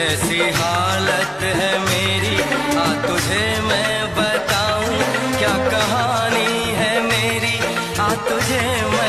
हालत है मेरी? आ तुझे मैं बताऊँ क्या कहानी है मेरी? आ तुझे मैं